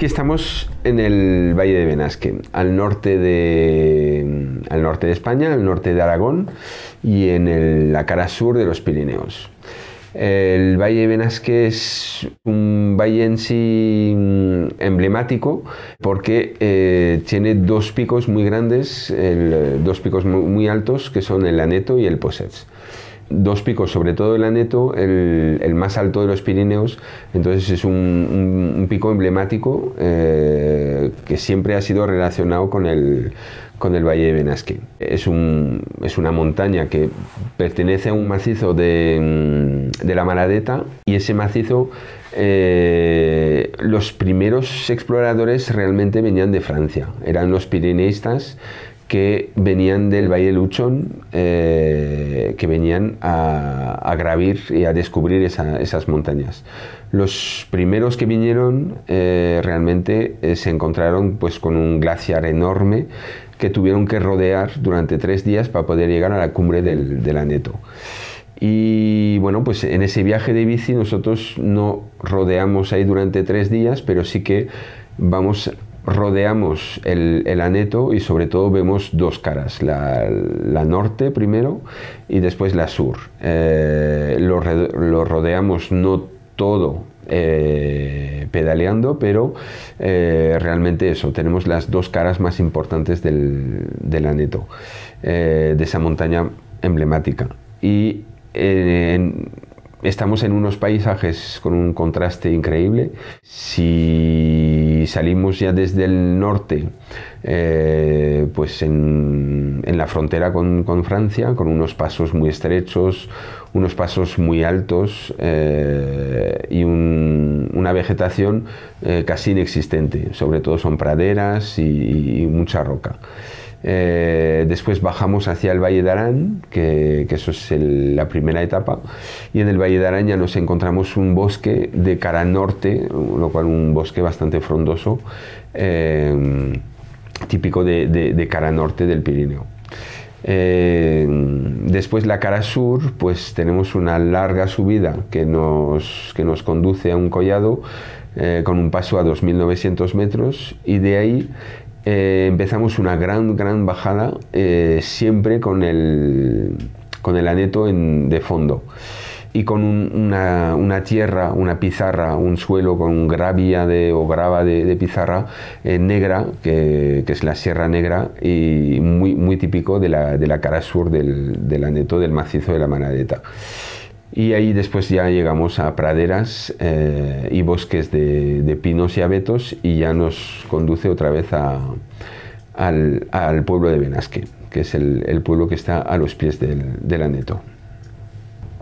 Aquí estamos en el Valle de Benasque, al norte de, al norte de España, al norte de Aragón y en la cara sur de los Pirineos. El Valle de Benasque es un valle en sí mm, emblemático porque eh, tiene dos picos muy grandes, dos picos muy, altos que son el Aneto y el Posets dos picos, sobre todo el Aneto, el, más alto de los Pirineos, entonces es un, pico emblemático eh, que siempre ha sido relacionado con el, con el Valle de Benasque. Es, un, es una montaña que pertenece a un macizo de, de la Maladeta y ese macizo eh, los primeros exploradores realmente venían de Francia, eran los pirineístas que venían del Valle Luchón, eh, que venían a, a, y a descubrir esas montañas. Los primeros que vinieron eh, realmente eh, se encontraron pues, con un glaciar enorme que tuvieron que rodear durante tres días para poder llegar a la cumbre del, del Aneto. Y bueno, pues en ese viaje de bici nosotros no rodeamos ahí durante tres días, pero sí que vamos rodeamos el, aneto y sobre todo vemos dos caras, la, norte primero y después la sur. Eh, lo, rodeamos no todo eh, pedaleando, pero eh, realmente eso, tenemos las dos caras más importantes del, del aneto, de esa montaña emblemática. Y estamos en unos paisajes con un contraste increíble. Si salimos ya desde el norte, eh, pues en, la frontera con, Francia, con unos pasos muy estrechos, unos pasos muy altos eh, y una vegetación eh, casi inexistente. Sobre todo son praderas y mucha roca. Eh, después bajamos hacia el Valle de Arán, que, eso es la primera etapa, y en el Valle de Arán ya nos encontramos un bosque de cara norte, lo cual un bosque bastante frondoso, eh, típico de, cara norte del Pirineo. Eh, después la cara sur, pues tenemos una larga subida que nos, que nos conduce a un collado con un paso a 2.900 metros y de ahí eh, empezamos una gran, gran bajada, eh, siempre con el, con el aneto en, de fondo y con una, una, tierra, una pizarra, un suelo con gravia de, o grava de, pizarra eh, negra, que, que, es la Sierra Negra, y muy, muy típico de la, de la cara sur del, del, aneto del macizo de la Manadeta. Y ahí después ya llegamos a praderas eh, y bosques de, pinos y abetos y ya nos conduce otra vez al, pueblo de Benasque, que es el, pueblo que está a los pies del, del Aneto.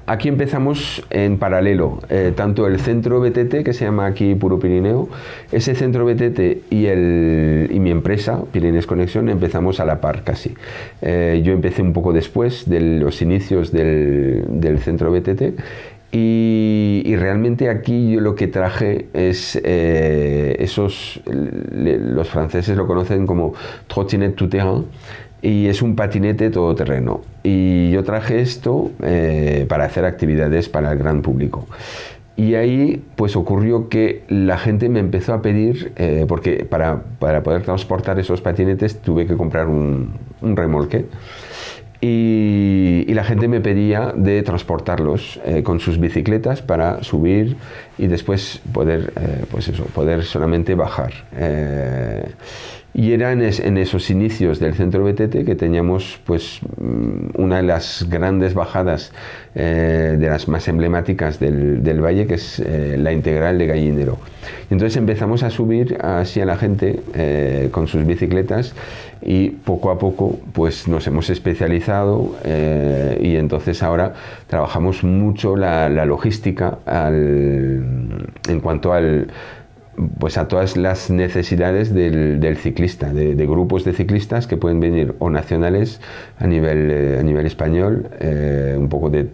Aquí empezamos en paralelo, eh, tanto el centro BTT, que se llama aquí Puro Pirineo, ese centro BTT y, el, mi empresa, Pirineos Conexión, empezamos a la par casi. Eh, yo empecé un poco después de los inicios del, centro BTT y, realmente aquí lo que traje es eh, esos, los franceses lo conocen como trottinette tout terrain, y es un patinete todoterreno. Y yo traje esto eh, para hacer actividades para el gran público. Y ahí pues ocurrió que la gente me empezó a pedir, eh, porque para, para, poder transportar esos patinetes tuve que comprar un, un remolque. Y, la gente me pedía de transportarlos eh, con sus bicicletas para subir y después poder, pues eso, poder solamente bajar. Y era en, esos inicios del centro BTT que teníamos pues, mm, una de las grandes bajadas, eh, de las más emblemáticas del, del valle, que es eh, la integral de Gallinero. Y entonces empezamos a subir así a la gente eh, con sus bicicletas y poco a poco pues, nos hemos especializado y entonces ahora trabajamos mucho la, logística en cuanto al pues a todas las necesidades del, ciclista, de, grupos de ciclistas que pueden venir o nacionales a nivel, eh, a nivel español, eh, un poco de,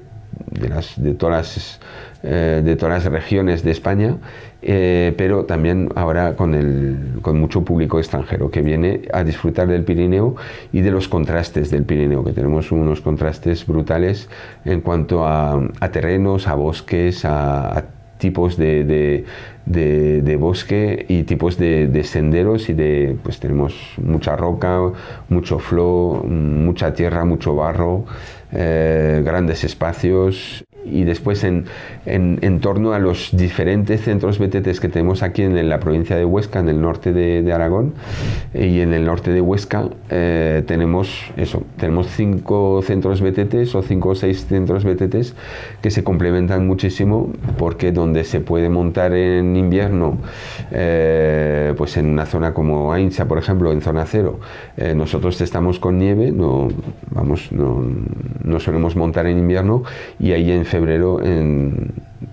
las, de, todas eh, de todas las regiones de España, pero también ahora con, el, con mucho público extranjero que viene a disfrutar del Pirineo y de los contrastes del Pirineo, que tenemos unos contrastes brutales en cuanto a, terrenos, a bosques, a tipos de, bosque y tipos de, senderos y de pues tenemos mucha roca, mucho flow, mucha tierra, mucho barro, eh, grandes espacios y después en, en, torno a los diferentes centros BTTs que tenemos aquí en la provincia de Huesca, en el norte de, Aragón y en el norte de Huesca eh, tenemos eso, tenemos cinco centros BTTs o cinco o seis centros BTTs que se complementan muchísimo porque donde se puede montar en invierno, eh, pues en una zona como Ainsa, por ejemplo, en zona cero, eh, nosotros estamos con nieve, no, vamos, no, no solemos montar en invierno y ahí en febrero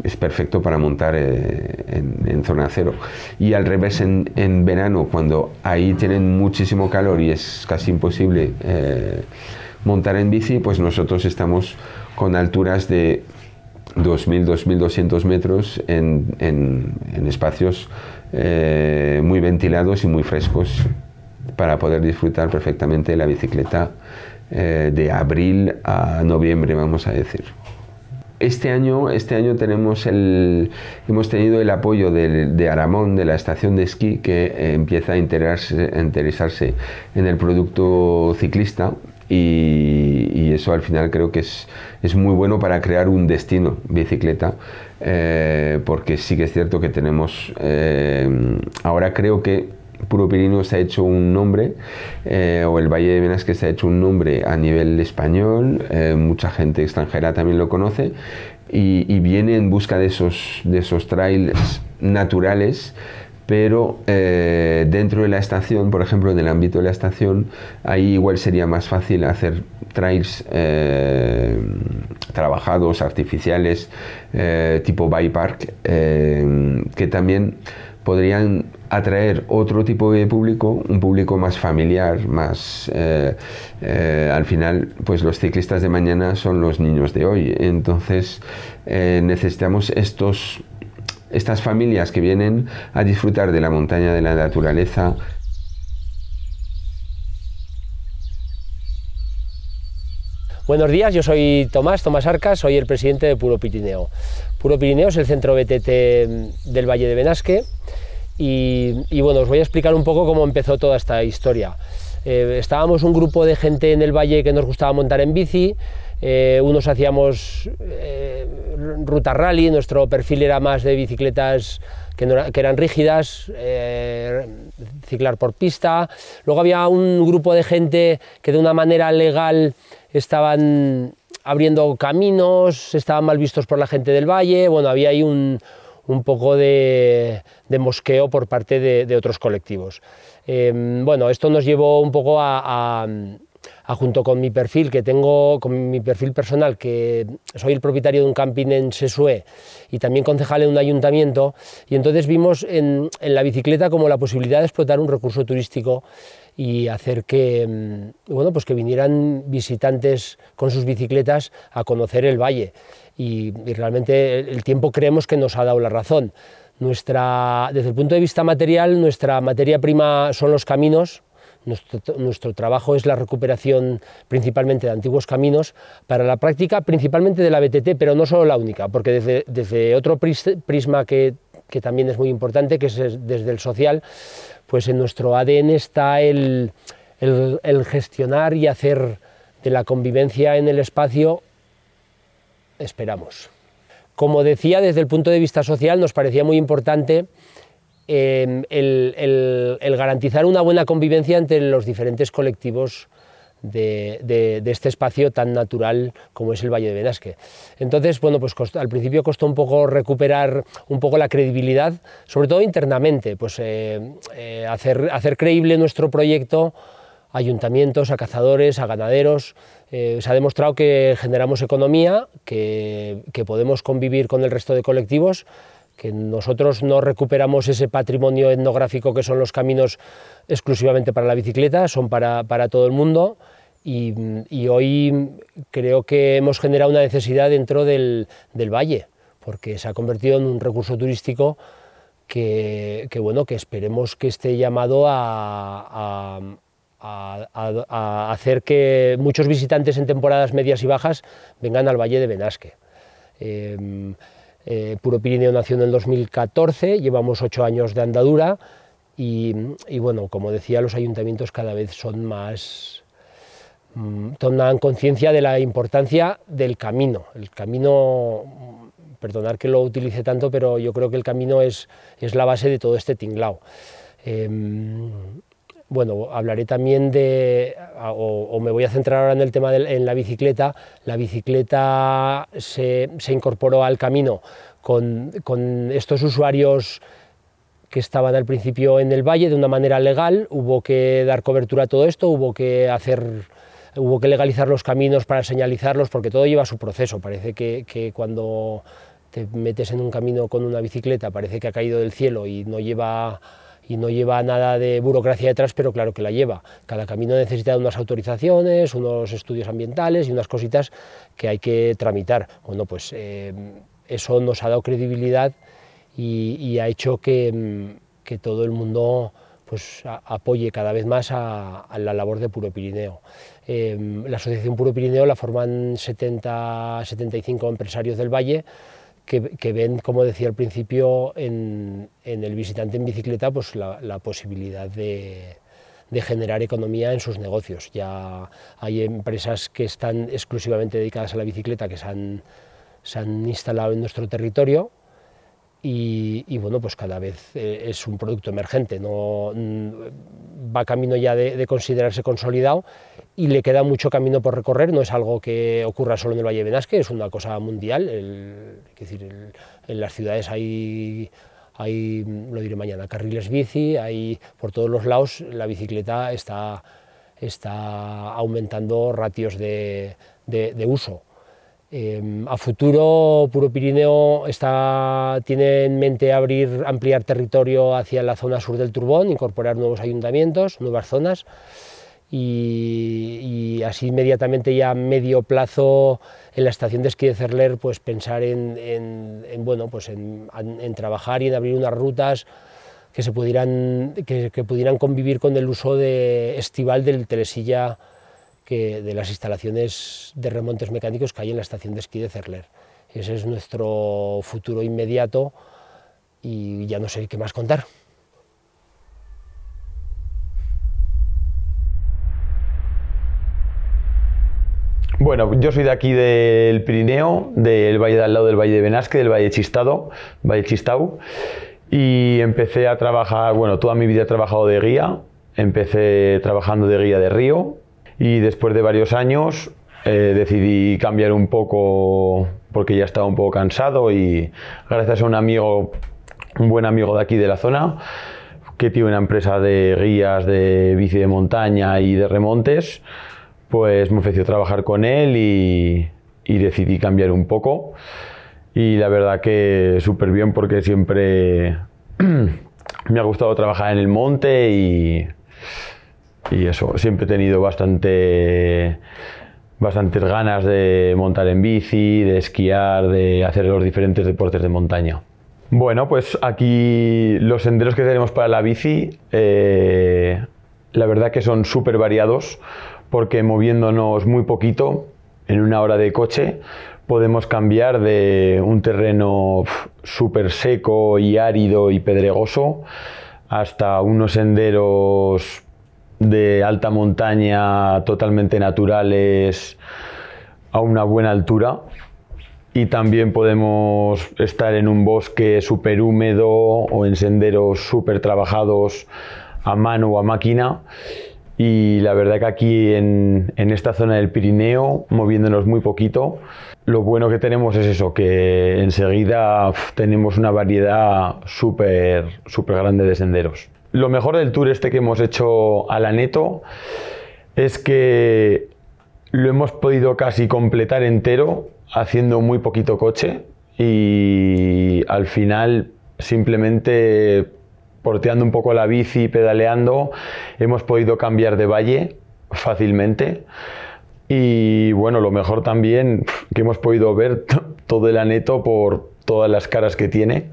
es perfecto para montar eh, en, zona cero. Y al revés, en, verano, cuando ahí tienen muchísimo calor y es casi imposible eh, montar en bici, pues nosotros estamos con alturas de 2.000, 2.200 metros en, espacios eh, muy ventilados y muy frescos para poder disfrutar perfectamente la bicicleta de abril a noviembre, vamos a decir. Este año, este año tenemos el, hemos tenido el apoyo de, Aramón, de la estación de esquí, que eh, empieza a interesarse, en el producto ciclista y, eso al final creo que es, es, muy bueno para crear un destino bicicleta, eh, porque sí que es cierto que tenemos, eh, ahora creo que Puro Pirineo se ha hecho un nombre, eh, o el Valle de Benasque se ha hecho un nombre a nivel español, eh, mucha gente extranjera también lo conoce, y, viene en busca de esos, de esos trails naturales pero eh, dentro de la estación, por ejemplo, en el ámbito de la estación, ahí igual sería más fácil hacer trails trabajados, artificiales, tipo bike park, que también podrían atraer otro tipo de público, un público más familiar, más eh, eh, al final, pues los ciclistas de mañana son los niños de hoy. Entonces eh, necesitamos estos, estas familias que vienen a disfrutar de la montaña, de la naturaleza. Buenos días, yo soy Tomás, Tomás Arcas, soy el presidente de Puro Pirineo. Puro Pirineo es el centro BTT del Valle de Benasque y, bueno, os voy a explicar un poco cómo empezó toda esta historia. Eh, estábamos un grupo de gente en el valle que nos gustaba montar en bici, eh, unos hacíamos eh, ruta rally, nuestro perfil era más de bicicletas que, que eran rígidas, ciclar por pista, luego había un grupo de gente que de una manera legal estaban abriendo caminos, estaban mal vistos por la gente del valle, bueno, había ahí un, un poco de, mosqueo por parte de, otros colectivos. Em, bueno, esto nos llevó un poco a, junto con mi perfil que tengo, con mi perfil personal, que soy el propietario de un camping en Sesue y también concejal en un ayuntamiento, y entonces vimos en, la bicicleta como la posibilidad de explotar un recurso turístico y hacer que, em, bueno, pues que vinieran visitantes con sus bicicletas a conocer el valle y, realmente el tiempo creemos que nos ha dado la razón. Nuestra, desde el punto de vista material, nuestra materia prima son los caminos, nuestro, trabajo es la recuperación principalmente de antiguos caminos, para la práctica principalmente de la BTT, pero no solo la única, porque desde, desde otro prisma que, que, también es muy importante, que es desde el social, pues en nuestro ADN está el, el, el gestionar y hacer de la convivencia en el espacio esperamos. Como decía, desde el punto de vista social nos parecía muy importante em, el, garantizar una buena convivencia entre los diferentes colectivos de, este espacio tan natural como es el Valle de Benasque. Entonces, bueno, pues al principio costó un poco recuperar un poco la credibilidad, sobre todo internamente, pues eh, eh, hacer, hacer creíble nuestro proyecto a ayuntamientos, a cazadores, a ganaderos, eh, se ha demostrado que generamos economía, que, podemos convivir con el resto de colectivos, que nosotros no recuperamos ese patrimonio etnográfico que son los caminos exclusivamente para la bicicleta, son para, todo el mundo. Y, hoy creo que hemos generado una necesidad dentro del, valle, porque se ha convertido en un recurso turístico que, bueno, que esperemos que esté llamado a a, hacer que muchos visitantes en temporadas medias y bajas vengan al Valle de Benasque. Em, Eh, Puro Pirineo nació en el 2014, llevamos ocho años de andadura y, bueno, como decía, los ayuntamientos cada vez son más, mm, toman conciencia de la importancia del camino. El camino, perdonar que lo utilice tanto, pero yo creo que el camino es, es la base de todo este tinglao. Em, bueno, hablaré también de, o, me voy a centrar ahora en el tema de en la bicicleta. La bicicleta se, incorporó al camino con, estos usuarios que estaban al principio en el valle de una manera legal, hubo que dar cobertura a todo esto, hubo que hacer hubo que legalizar los caminos para señalizarlos, porque todo lleva su proceso. Parece que, que, cuando te metes en un camino con una bicicleta parece que ha caído del cielo y no lleva y no lleva nada de burocracia detrás, pero claro que la lleva. Cada camino necesita unas autorizaciones, unos estudios ambientales y unas cositas que hay que tramitar. Bueno, pues eh, eso nos ha dado credibilidad y, ha hecho que, todo el mundo pues, apoye cada vez más a, la labor de Puro Pirineo. Eh, la Asociación Puro Pirineo la forman 70, 75 empresarios del Valle, que, ven, como decía al principio, en, el visitante en bicicleta pues la, posibilidad de, generar economía en sus negocios. Ya hay empresas que están exclusivamente dedicadas a la bicicleta que se han, se han instalado en nuestro territorio y, bueno, pues cada vez eh, es un producto emergente, no, mm, va camino ya de, considerarse consolidado y le queda mucho camino por recorrer, no es algo que ocurra solo en el Valle de Benasque, es una cosa mundial, es decir, en las ciudades hay, hay, lo diré mañana, carriles bici, hay por todos los lados, la bicicleta está, está aumentando ratios de uso. Em, a futuro, Puro Pirineo tiene en mente abrir, ampliar territorio hacia la zona sur del Turbón, incorporar nuevos ayuntamientos, nuevas zonas y, así inmediatamente ya a medio plazo en la estación de esquí de Cerler pues pensar en, bueno, pues en, trabajar y en abrir unas rutas que, se pudieran, que, que pudieran convivir con el uso de estival del Telesilla de las instalaciones de remontes mecánicos que hay en la estación de esquí de Cerler. Ese es nuestro futuro inmediato y ya no sé qué más contar. Bueno, yo soy de aquí del Pirineo, del valle de al lado del Valle de Benasque, del Valle Chistado, Valle Chistau, y empecé a trabajar, bueno, toda mi vida he trabajado de guía, empecé trabajando de guía de río, y después de varios años eh, decidí cambiar un poco porque ya estaba un poco cansado y gracias a un amigo, un buen amigo de aquí de la zona, que tiene una empresa de guías de bici de montaña y de remontes, pues me ofreció trabajar con él y, y decidí cambiar un poco. Y la verdad que súper bien porque siempre me ha gustado trabajar en el monte y y eso, siempre he tenido bastante bastantes ganas de montar en bici, de esquiar, de hacer los diferentes deportes de montaña. Bueno, pues aquí los senderos que tenemos para la bici, eh, la verdad que son súper variados, porque moviéndonos muy poquito, en una hora de coche, podemos cambiar de un terreno súper seco y árido y pedregoso hasta unos senderos de alta montaña totalmente naturales a una buena altura y también podemos estar en un bosque súper húmedo o en senderos súper trabajados a mano o a máquina y la verdad que aquí en, esta zona del Pirineo, moviéndonos muy poquito, lo bueno que tenemos es eso, que enseguida tenemos una variedad súper súper grande de senderos. Lo mejor del tour este que hemos hecho a la neto es que lo hemos podido casi completar entero haciendo muy poquito coche y al final simplemente porteando un poco la bici, pedaleando, hemos podido cambiar de valle fácilmente. Y bueno, lo mejor también que hemos podido ver todo el aneto por todas las caras que tiene,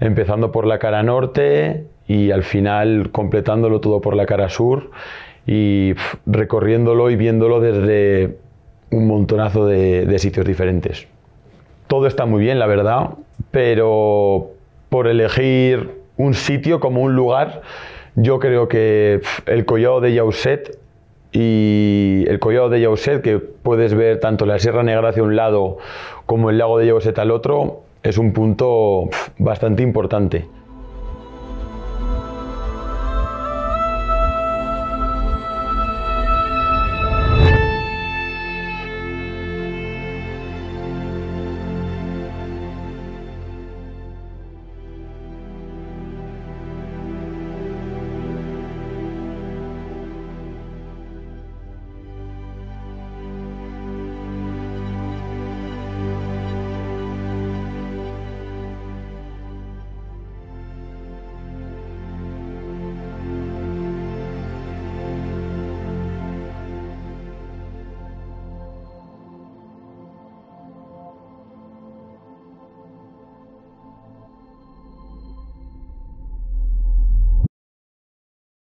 empezando por la cara norte, y al final completándolo todo por la cara sur y recorriéndolo y viéndolo desde un montonazo de, sitios diferentes. todo está muy bien, la verdad, pero por elegir un sitio como un lugar, yo creo que el Collado de Yauset y el Collado de Yauset, que puedes ver tanto la Sierra Negra hacia un lado como el lago de Yauset al otro, es un punto bastante importante.